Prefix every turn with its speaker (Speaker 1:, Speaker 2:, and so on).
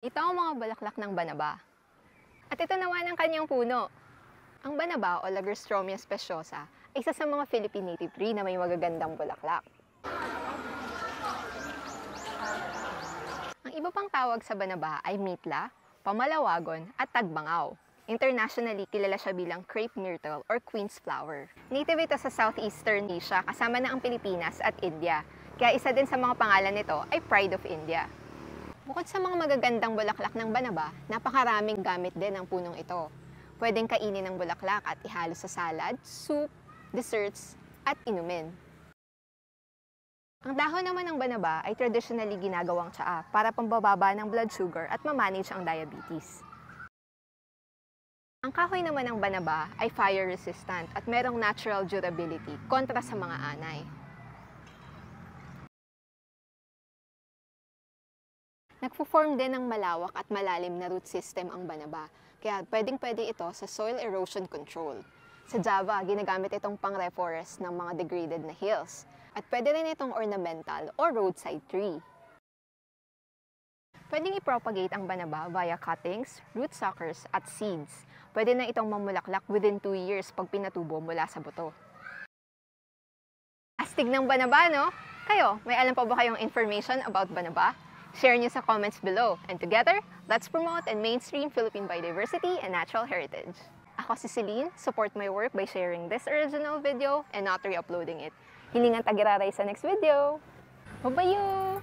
Speaker 1: Ito ang mga bulaklak ng banaba. At ito naman ang kanyang puno. Ang banaba o Lagerstroemia speciosa ay isa sa mga Philippine native tree na may magagandang bulaklak. Ang iba pang tawag sa banaba ay mitla, pamalawagon, at tagbangaw. Internationally, kilala siya bilang crepe myrtle or queen's flower. Native ito sa Southeastern Asia kasama na ang Pilipinas at India. Kaya isa din sa mga pangalan nito ay Pride of India. Bukod sa mga magagandang bulaklak ng banaba, napakaraming gamit din ang punong ito. Pwedeng kainin ng bulaklak at ihalo sa salad, soup, desserts, at inumin. Ang dahon naman ng banaba ay traditionally ginagawang tsaa para pambababa ng blood sugar at mamanage ang diabetes. Ang kahoy naman ng banaba ay fire resistant at merong natural durability kontra sa mga anay. Nagpo-form din ng malawak at malalim na root system ang banaba, kaya pwedeng-pwede ito sa soil erosion control. Sa Java, ginagamit itong pang-reforest ng mga degraded na hills. At pwede rin itong ornamental or roadside tree. Pwedeng i-propagate ang banaba via cuttings, root suckers, at seeds. Pwede na itong mamulaklak within 2 years pag pinatubo mula sa buto. Astig ng banaba, no? Kayo, may alam pa ba kayong information about banaba? Share nyo sa comments below. And together, let's promote and mainstream Philippine biodiversity and natural heritage. Ako si Celine, support my work by sharing this original video and not re-uploading it. Hilingan tagiraray sa next video. Babayo!